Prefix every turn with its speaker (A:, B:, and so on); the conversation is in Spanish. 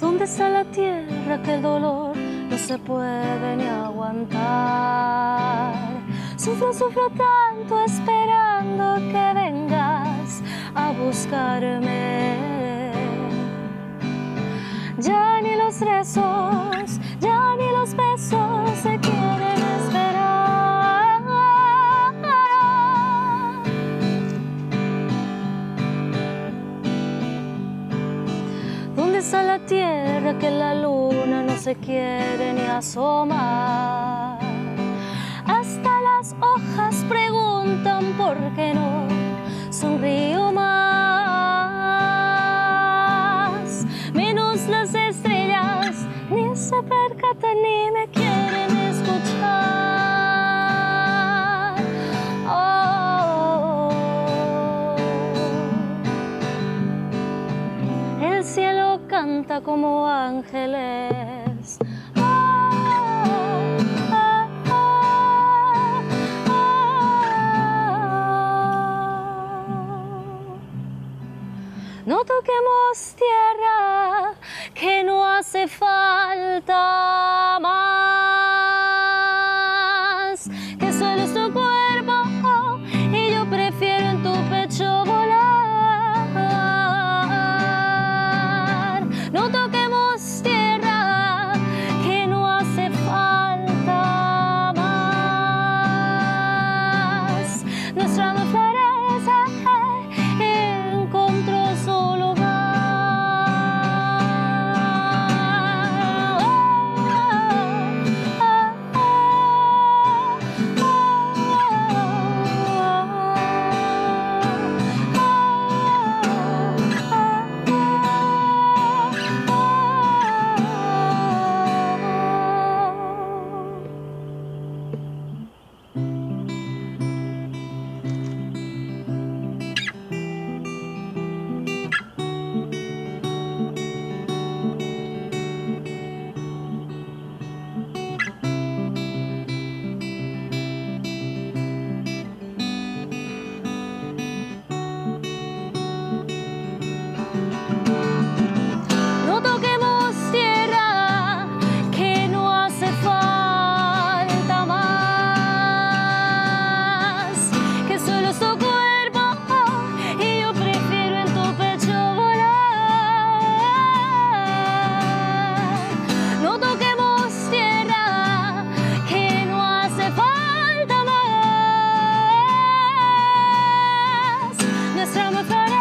A: ¿Dónde está la tierra que el dolor no se puede ni aguantar? Sufro, sufro tanto esperando que vengas a buscarme. Ya ni los rezos, ya ni los besos se ¿Dónde está la tierra que la luna no se quiere ni asomar? Hasta las hojas preguntan por qué no sonrío más. Menos las estrellas ni se percatan ni me quieren canta como ángeles. No toquemos tierra, que no hace falta más. from afar.